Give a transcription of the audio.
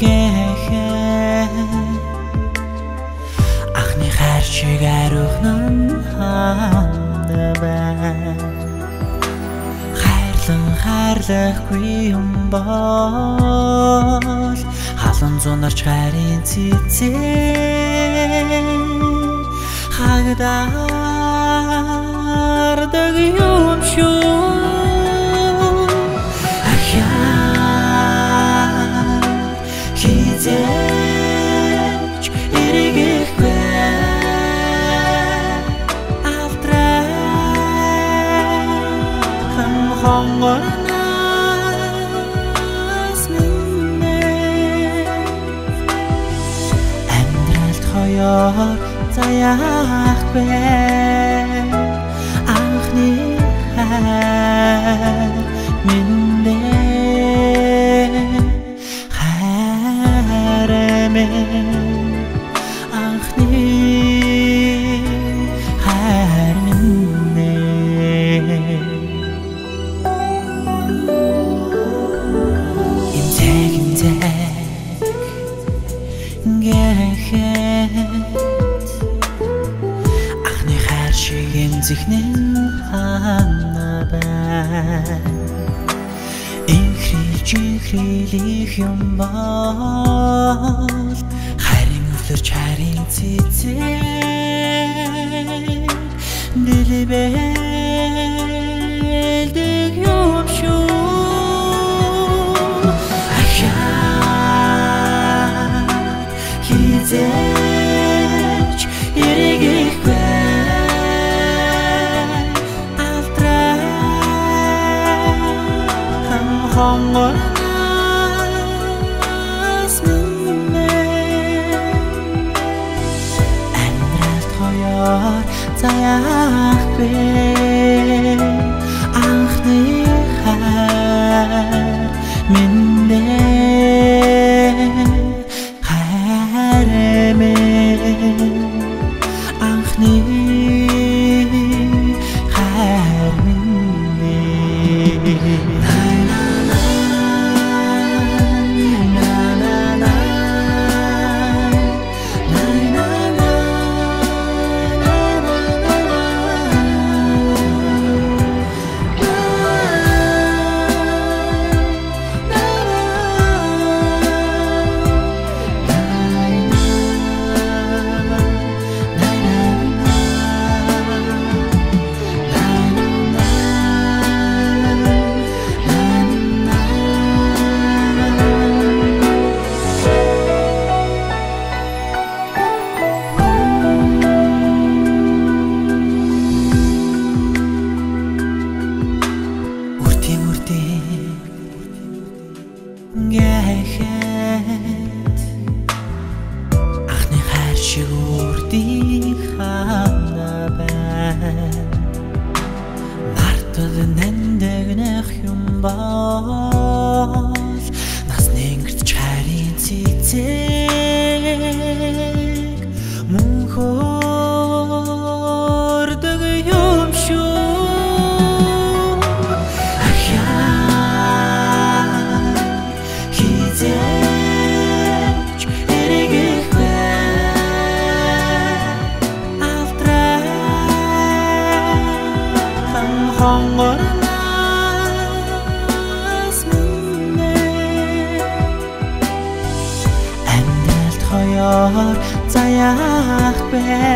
гэхээ Ахны хайр шиг ариухнан хаана бай Хайрлан хайрлахгүй юм бол Халан зунарч хайрын цэцээ. Хагдардаг юм шүү амьдралд хоёор заяахгүй анхны хайр. минь гэхэд Ахны хайр шиг эмзэхнэн хаана бай. Инхрил чихрилих юм бол Харин өвлөрч харин цэцээ Дэлбэлдэг хизээч эргэхгүй алтраа хам хоёор заяахгүй анхны хайр минь гэхэд юм заяах бэ